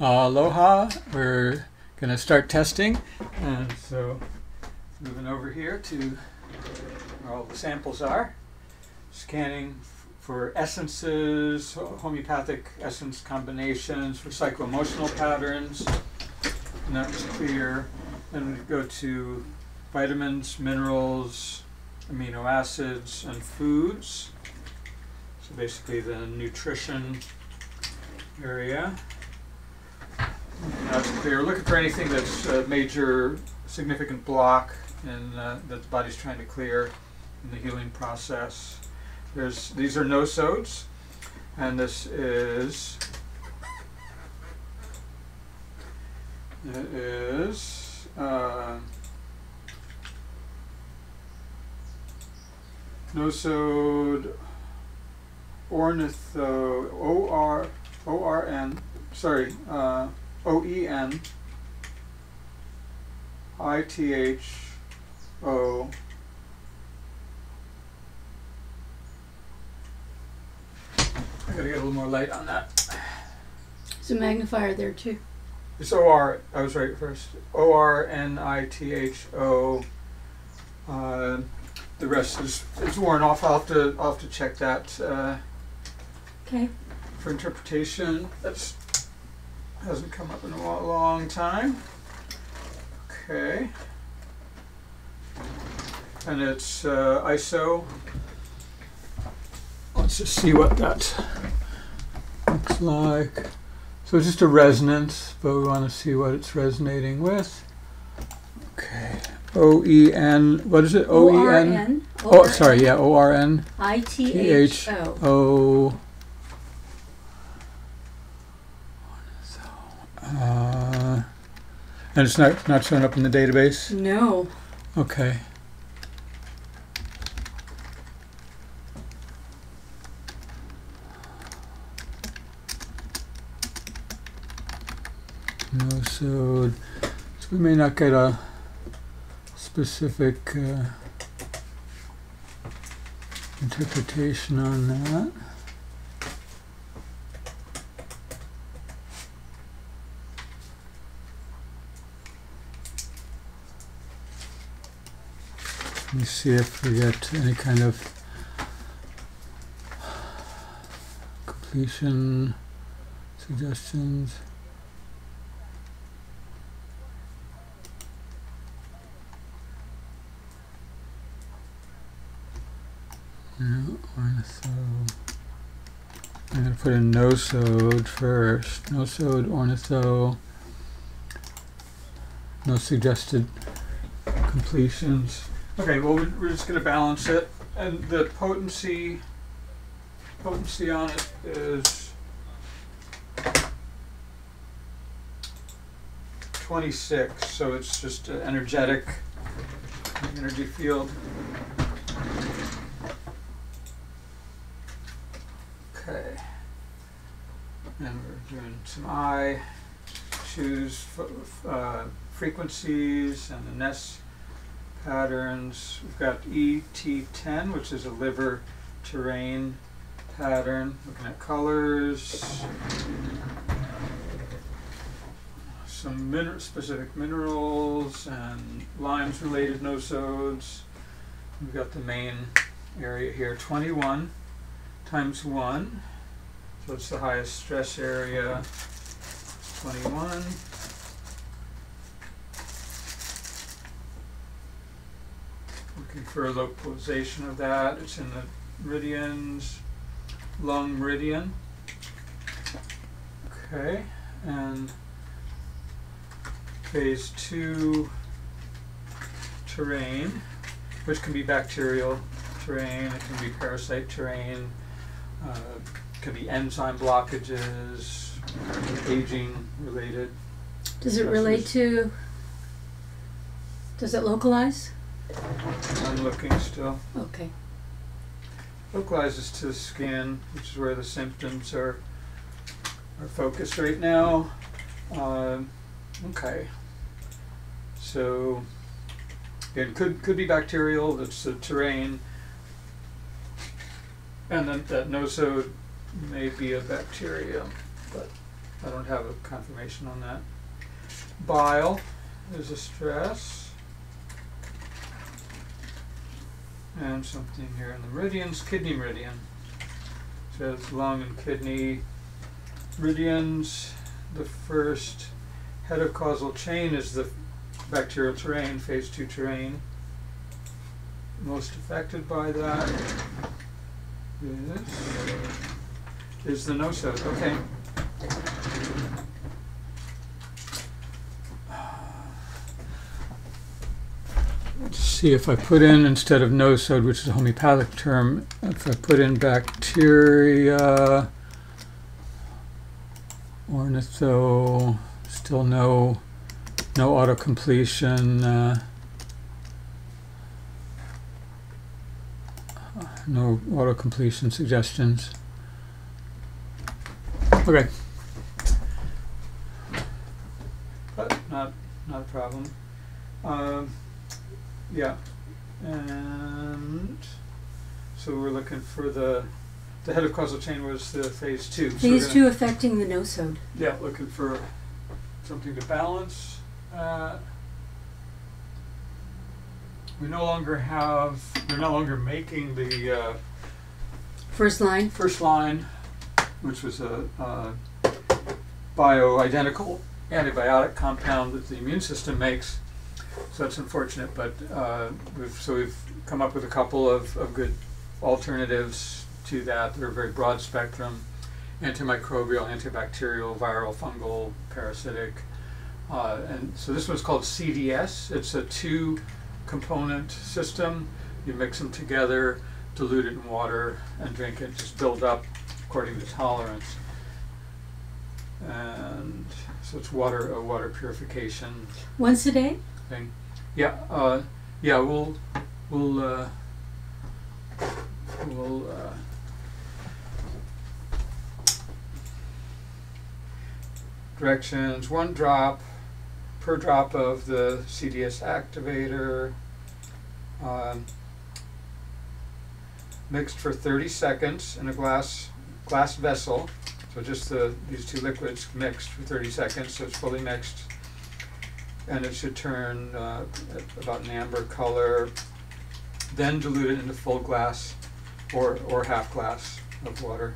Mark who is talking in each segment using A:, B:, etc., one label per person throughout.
A: Aloha. We're going to start testing. And so, moving over here to where all the samples are. Scanning for essences, homeopathic essence combinations, for psychoemotional patterns. And that was clear. Then we go to vitamins, minerals, amino acids, and foods. So basically the nutrition area. That's clear. Looking for anything that's a major significant block and uh, that the body's trying to clear in the healing process. There's these are nosodes, and this is it is uh, nosode ornitho O R O R N sorry uh, O E N I T H O I gotta get a little more light on that.
B: There's a magnifier there too.
A: It's O R. I was right first. O R N I T H O. Uh, the rest is is worn off. I'll have to I'll have to check that uh,
B: Okay.
A: for interpretation. That's hasn't come up in a long time. Okay. And it's uh, ISO. Let's just see what that looks like. So it's just a resonance, but we want to see what it's resonating with. Okay. O E N. What is it? O E N. Oh, sorry. Yeah. O R N
B: I T H O.
A: Uh, and it's not not showing up in the database.
B: No.
A: Okay. No, so, so we may not get a specific uh, interpretation on that. Me see if we get any kind of completion suggestions. No, ornitho. I'm gonna put in no nosode first. Nosode, ornitho. No suggested completions. Okay, well we're, just gonna balance it, and the potency potency on it is twenty six, so it's just an energetic energy field. Okay, and we're doing some I. Choose uh, frequencies and the NES patterns. We've got ET10, which is a liver terrain pattern. Looking at colors. Some min- specific minerals and Lyme's related nosodes. We've got the main area here 21 times 1. So it's the highest stress area. 21. A localization of that. It's in the meridians, lung meridian. Okay, and phase two terrain, which can be bacterial terrain, it can be parasite terrain, uh, can be enzyme blockages, aging related.
B: Does it relate to? Does it localize?
A: I'm looking still.
B: Okay.
A: Localizes to the skin, which is where the symptoms are are focused right now. Um, okay. So it could could be bacterial. That's the terrain, and then that nosode may be a bacteria, but I don't have a confirmation on that. Bile is a stress. And something here in the meridians, kidney meridian. Says lung and kidney meridians. The first head of causal chain is the bacterial terrain, phase two terrain. Most affected by that is, is the nosode. Okay. Let's see if I put in instead of nosode, which is a homeopathic term, if I put in bacteria, ornitho, still no no auto completion. Uh, no auto completion suggestions. Okay. But not not a problem. Um, yeah, and so we're looking for the the head of causal chain was the phase two. So we're
B: Phase
A: gonna-
B: two affecting the nosode.
A: yeah, looking for something to balance. Uh, we no longer have, we're no longer making the uh,
B: First line.
A: first line, which was a, uh bioidentical antibiotic compound that the immune system makes. So that's unfortunate, but uh, we've, so we've come up with a couple of, of good alternatives to that. They're very broad spectrum antimicrobial, antibacterial, viral, fungal, parasitic. Uh, and so this one's called CDS. It's a two component system. You mix them together, dilute it in water, and drink it. Just build up according to tolerance. And so it's water, a water purification
B: Once a day?
A: Thing. Yeah, uh, yeah, we'll, we'll, uh, we'll, uh, directions, one drop per drop of the CDS activator, um, mixed for thirty seconds in a glass, glass vessel. So just the, these two liquids mixed for thirty seconds, so it's fully mixed and it should turn uh, about an amber color. Then dilute it into full glass or, or half glass of water.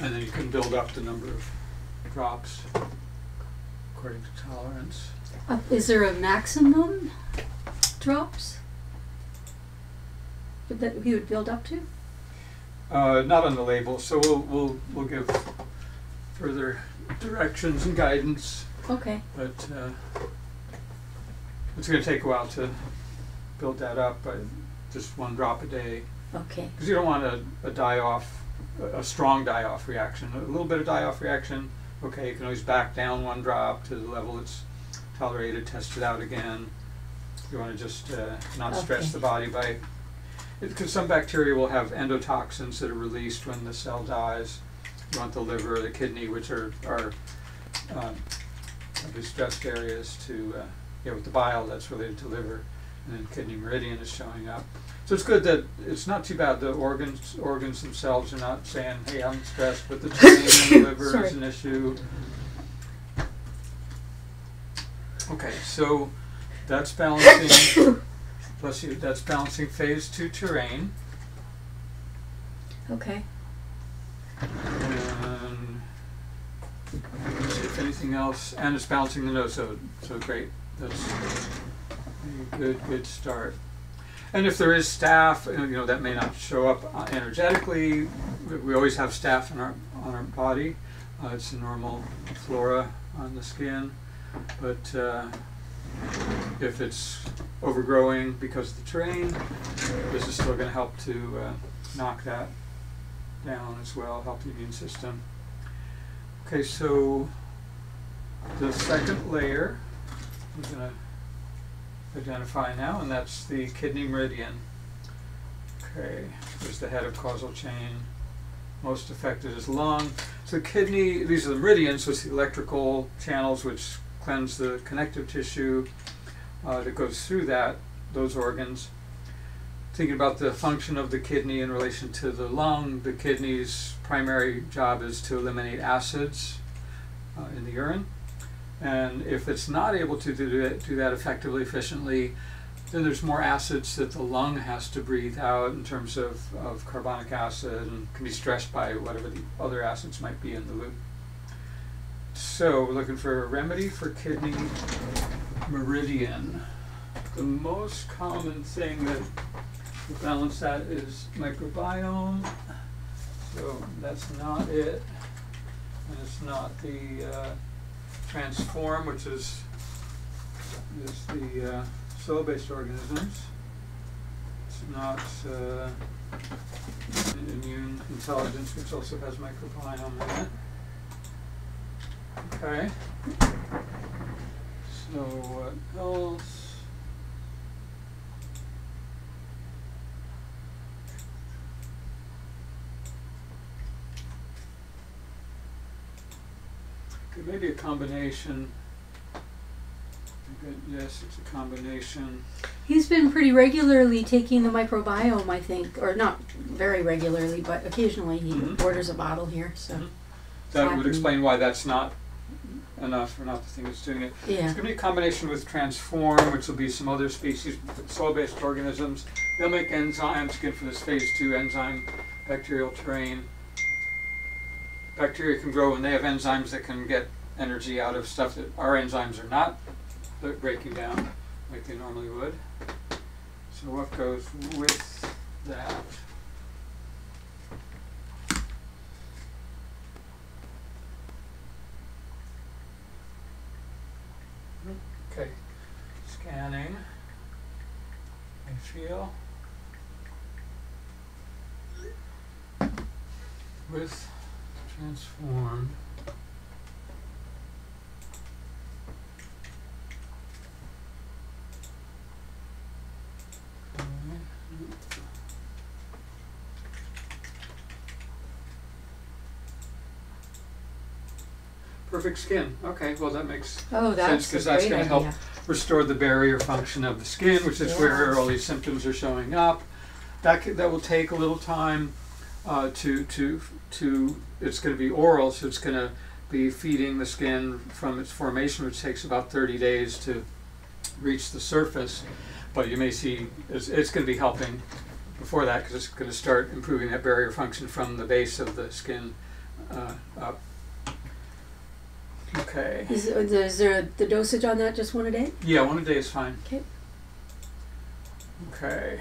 A: And then you can build up the number of drops according to tolerance.
B: Uh, is there a maximum drops? That he would build up to?
A: Uh, not on the label, so we'll, we'll, we'll give further directions and guidance,
B: Okay.
A: but uh, it's going to take a while to build that up, but just one drop a day.
B: Okay.
A: Because you don't want a, a die off, a, strong die off reaction. A little bit of die off reaction, okay, you can always back down one drop to the level it's tolerated, test it out again. You want to just uh, not stress the body by, because some bacteria will have endotoxins that are released when the cell dies. You want the liver, or the kidney, which are, are um, the stressed areas to, uh, yeah, with the bile that's related to liver, and then kidney meridian is showing up. So it's good that it's not too bad. The organs organs themselves are not saying, "Hey, I'm stressed," but the and the liver
B: Sorry.
A: is an issue. Okay, so that's balancing. bless you. That's balancing phase two terrain.
B: Okay.
A: And anything else, and it's balancing the nosode. So so great. That's a good, good start. And if there is staph, uh, you know, that may not show up uh, energetically. We- We always have staph in our on our body. Uh, it's a normal flora on the skin, but uh, if it's overgrowing because of the terrain, this is still going to help to uh, knock that down as well, help the immune system. Okay, so the second layer we're going to identify now, and that's the kidney meridian. Okay, there's the head of causal chain. Most affected is lung. So kidney, these are the meridians, so it's the electrical channels which cleanse the connective tissue uh, that goes through that, those organs thinking about the function of the kidney in relation to the lung, the kidney's primary job is to eliminate acids uh, in the urine. And if it's not able to do that, do that effectively, efficiently, then there's more acids that the lung has to breathe out in terms of, of carbonic acid and can be stressed by whatever the other acids might be in the loop. So we're looking for a remedy for kidney meridian. The most common thing that will balance that is microbiome. So that's not it. And it's not the uh, transform, which is is the uh, cell-based organisms. It's not uh, immune intelligence, which also has microbiome in it. Okay. So what else? Okay, maybe a combination. Yes, it's a combination.
B: He's been pretty regularly taking the microbiome, I think, or not very regularly, but occasionally he
A: Mhm.
B: orders a bottle here. So
A: Mhm. That would explain why that's not enough or not the thing that's doing it. It's going to be a combination with transform, which will be some other species, soil-based organisms. They'll make enzymes, again for this phase two enzyme bacterial terrain. Bacteria can grow and they have enzymes that can get energy out of stuff that our enzymes are not breaking down like they normally would. So what goes with that? Okay, scanning. I feel with transformed. Perfect skin. Okay, well that makes
B: oh, that's
A: 'cause
B: a
A: that's gonna help restore the barrier function of the skin, which is where all these symptoms are showing up. That that will take a little time uh, to to to. It's going to be oral, so it's going to be feeding the skin from its formation, which takes about 30 days to reach the surface. But you may see it's, it's going to be helping before that because it's going to start improving that barrier function from the base of the skin uh, up. Okay.
B: Is, is there the dosage on that just one a day?
A: Yeah, one a day is fine.
B: Okay.
A: Okay.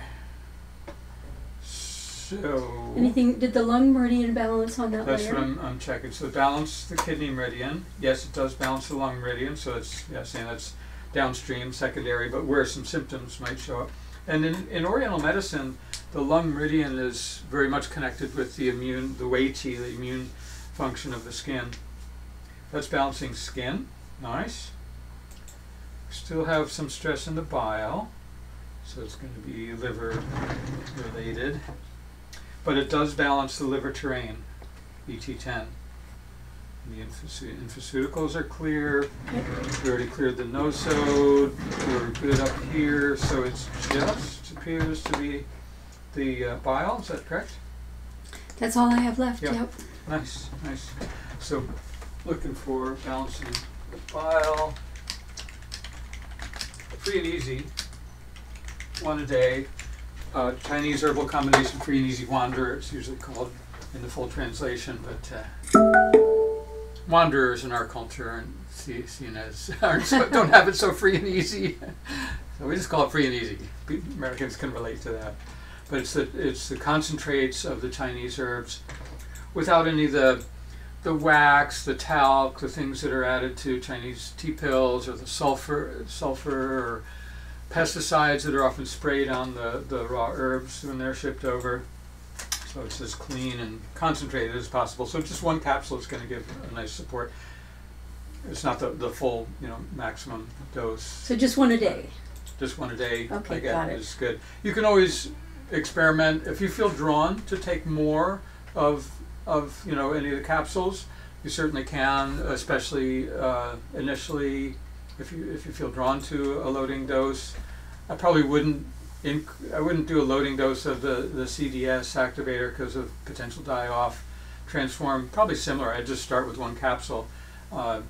A: So
B: Anything? Did the lung meridian balance on that
A: that's
B: layer?
A: what I'm, I'm checking. So balance the kidney meridian. Yes, it does balance the lung meridian. So that's yeah, saying that's downstream, secondary, but where some symptoms might show up. And in, in Oriental medicine, the lung meridian is very much connected with the immune, the Wei Qi, the immune function of the skin. That's balancing skin. Nice. Still have some stress in the bile, so it's going to be liver related. But it does balance the liver terrain, ET10. The Infoceuticals are clear. We already cleared the nosode. We're good up here, so it's just appears to be the uh, bile. Is that correct?
B: That's all I have left.
A: Yep.
B: Yep.
A: Nice, nice. So, looking for balancing the bile. Free and easy. One a day. Uh, Chinese herbal combination free and easy wanderer, it's usually called in the full translation, but uh, wanderers in our culture aren't see, seen as, aren't so, don't have it so free and easy. so we just call it free and easy. Americans can relate to that. But it's the, it's the concentrates of the Chinese herbs without any of the the wax, the talc, the things that are added to Chinese tea pills, or the sulfur, sulfur, or pesticides that are often sprayed on the, the raw herbs when they're shipped over. So it's as clean and concentrated as possible. So just one capsule is going to give a nice support. It's not the, the full, you know, maximum dose.
B: So just one a day.
A: Just one a day
B: Okay,
A: again
B: got it.
A: is good. You can always experiment if you feel drawn to take more of of you know any of the capsules. You certainly can, especially uh, initially if you if you feel drawn to a loading dose. I probably wouldn't inc- I wouldn't do a loading dose of the, the CDS activator because of potential die off. Transform, probably similar. I'd just start with one capsule. Uh,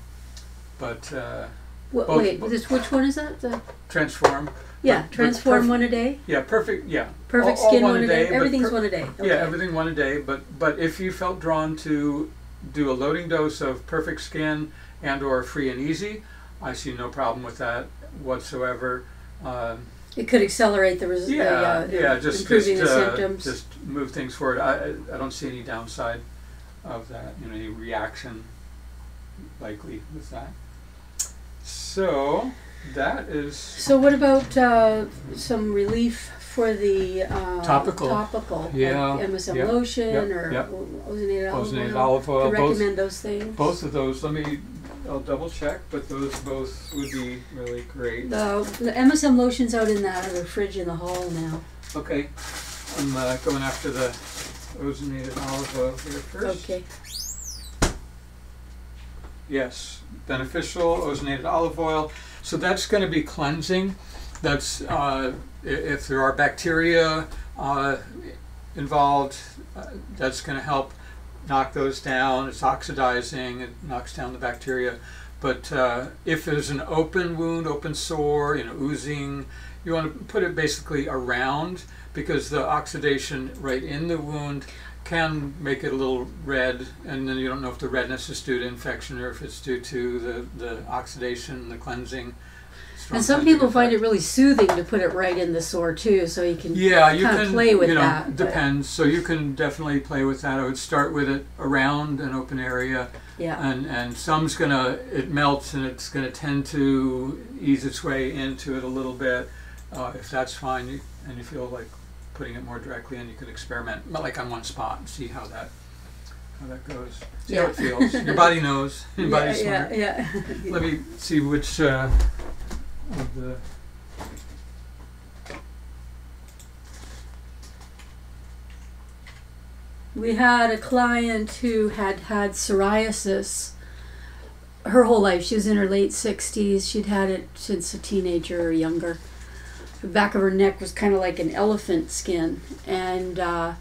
A: but uh,
B: wait,
A: both-
B: this which one is that? The
A: transform,
B: yeah,
A: but
B: transform
A: perf-
B: one a day,
A: yeah, perfect, yeah.
B: perfect
A: All- all
B: skin one, a day.
A: but
B: Everything's one a day. Okay.
A: Yeah, everything one a day. But but if you felt drawn to do a loading dose of perfect skin and or free and easy, I see no problem with that whatsoever. Um,
B: It could accelerate the, res-
A: yeah,
B: the uh,
A: yeah, just
B: improving
A: just,
B: the
A: uh,
B: symptoms.
A: just move things forward. I I- I don't see any downside of that. You know, any reaction likely with that. So that is
B: so what about uh, some relief for the uh,
A: Topical.
B: topical
A: Yeah,
B: like MSM
A: yep,
B: lotion
A: yep,
B: or
A: yep.
B: ozonated olive
A: ozonated
B: oil?
A: olive oil.
B: to
A: Both
B: recommend those things.
A: both of those. Let me. I'll double check, but those both would be really great.
B: The, the MSM lotion's out in that other fridge in the hall now.
A: Okay, I'm uh, going after the ozonated olive oil here first.
B: Okay.
A: Yes, beneficial ozonated olive oil. So that's going to be cleansing. That's uh, if there are bacteria uh, involved, uh, that's going to help knock those down. It's oxidizing. It knocks down the bacteria. But uh, if there's an open wound, open sore, you know, oozing, you want to put it basically around because the oxidation right in the wound can make it a little red, and then you don't know if the redness is due to infection or if it's due to the, the oxidation, the cleansing.
B: And some people find it really soothing to put it right in the sore too, so you can
A: Yeah, you can
B: play with
A: you know,
B: that, but-
A: Depends. So you can definitely play with that. I would start with it around an open area,
B: yeah.
A: and and some's gonna it melts and it's gonna tend to ease its way into it a little bit. Uh, if that's fine, you, and you feel like putting it more directly in, you could experiment, like on one spot, and see how that how that goes. See how it feels. Your body knows. Your body's
B: yeah,
A: smart.
B: yeah, yeah.
A: Let me see which uh, of the.
B: We had a client who had had psoriasis her whole life. She was in her late 60s. She'd had it since a teenager or younger. The back of her neck was kind of like an elephant skin. And uh,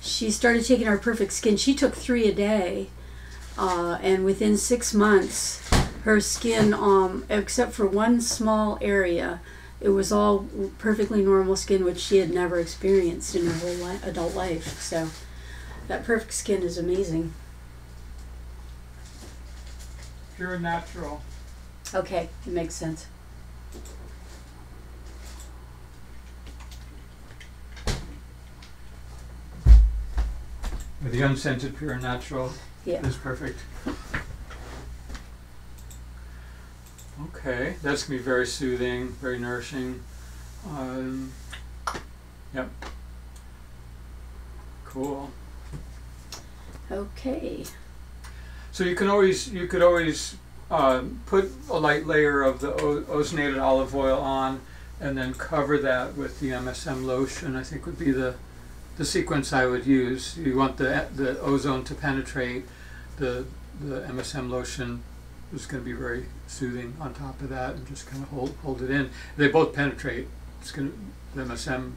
B: she started taking our perfect skin. She took three a day. Uh, and within six months, her skin, um, except for one small area, it was all perfectly normal skin, which she had never experienced in her whole li- adult life. So that perfect skin is amazing.
A: Pure and natural.
B: Okay, it makes sense.
A: The unscented pure and natural
B: Yeah.
A: is perfect. Okay, that's gonna be very soothing, very nourishing. Um, yep. Cool.
B: Okay.
A: So you can always you could always uh, put a light layer of the ozonated olive oil on, and then cover that with the MSM lotion. I think would be the the sequence I would use. You want the the ozone to penetrate. The the MSM lotion is going to be very soothing on top of that, and just kind of hold hold it in. They both penetrate. It's going to the MSM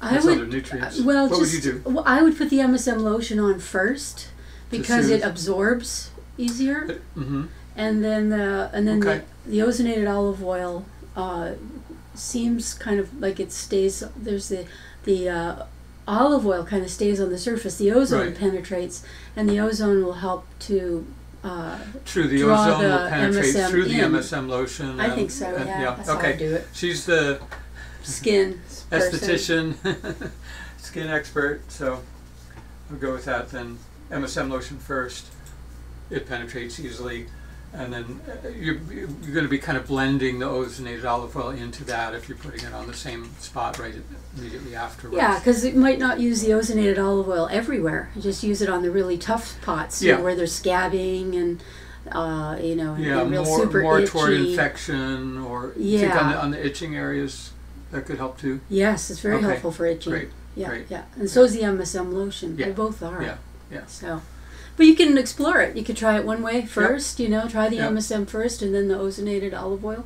B: I
A: has other
B: would
A: nutrients.
B: well
A: what
B: just
A: would you do?
B: well, I would put the MSM lotion on first because it absorbs easier,
A: Mm-hmm.
B: and then the and then
A: Okay.
B: the, the ozonated olive oil uh, seems kind of like it stays. There's the the uh, olive oil kind of stays on the surface. The ozone
A: Right.
B: penetrates, and the ozone will help to. Uh,
A: True, the
B: draw
A: ozone will
B: the
A: penetrate
B: MSM
A: through the
B: in.
A: MSM lotion.
B: I think so.
A: and-
B: Yeah, that's how I
A: okay.
B: do it.
A: She's the
B: Skin
A: esthetician, skin expert, so I'll go with that then. MSM lotion first. It penetrates easily. And then uh, you're, you're going to be kind of blending the ozonated olive oil into that if you're putting it on the same spot right immediately afterwards.
B: Yeah, because it might not use the ozonated olive oil everywhere. You just use it on the really tough spots, you
A: Yeah.
B: know, where they're scabbing and, uh, you know, and,
A: Yeah,
B: and real
A: more,
B: super
A: more
B: itchy.
A: toward infection or you think on
B: Yeah.
A: the, on the itching areas that could help too.
B: Yes, it's very
A: Okay,
B: helpful for itching.
A: Great.
B: yeah,
A: great.
B: yeah, and so is the MSM lotion.
A: Yeah,
B: They both are.
A: yeah, yeah.
B: So, but you can explore it. You could try it one way first. You know, try the
A: Yep.
B: MSM first, and then the ozonated olive oil,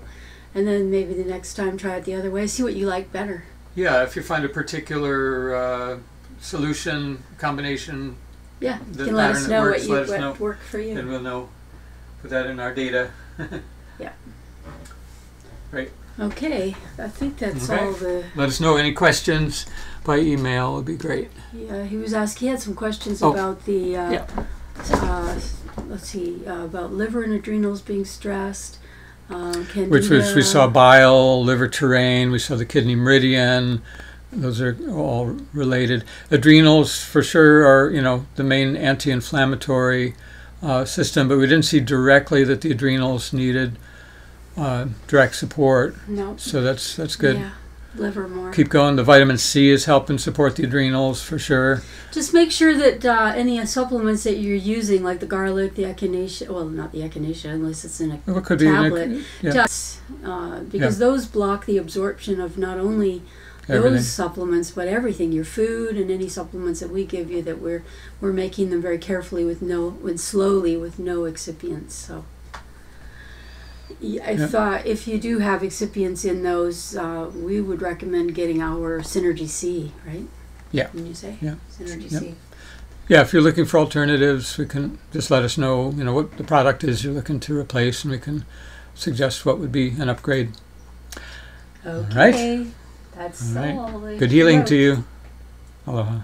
B: and then maybe the next time try it the other way. See what you like better.
A: Yeah, if you find a particular uh, solution combination,
B: Yeah, you can let us know
A: works,
B: what you
A: let us
B: what
A: know.
B: worked for you.
A: then we'll know. Put that in our data. Yeah. Right.
B: Okay, I think that's
A: Okay.
B: all the.
A: Let us know any questions by email. It would be great.
B: Yeah, he was asking. He had some questions
A: Oh.
B: about the. Uh,
A: Yeah.
B: Uh, let's see uh, about liver and adrenals being stressed. Um,
A: Which was we saw bile, liver terrain. We saw the kidney meridian. Those are all related. Adrenals for sure are you know the main anti-inflammatory uh, system, but we didn't see directly that the adrenals needed uh, direct support.
B: No.
A: So that's that's good.
B: Yeah, liver more.
A: Keep going. The vitamin C is helping support the adrenals for sure.
B: Just make sure that uh, any supplements that you're using, like the garlic, the echinacea, well, not the echinacea, unless it's in a
A: What could be in a-
B: tablet,
A: yeah.
B: uh, because those block the absorption of not only
A: everything.
B: those supplements, but everything, your food and any supplements that we give you. That we're we're making them very carefully with no, with slowly with no excipients. So. Yeah, I
A: Yeah.
B: thought if you do have excipients in those, uh, we would recommend getting our Synergy C, right?
A: Yeah.
B: When you say
A: Yeah.
B: Synergy. C.
A: Yeah, if you're looking for alternatives, we can just let us know, you know, what the product is you're looking to replace, and we can suggest what would be an upgrade.
B: Okay.
A: right.
B: That's
A: All right.
B: all.
A: Good healing to you. Aloha.